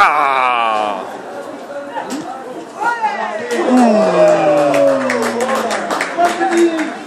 Kha. Mm.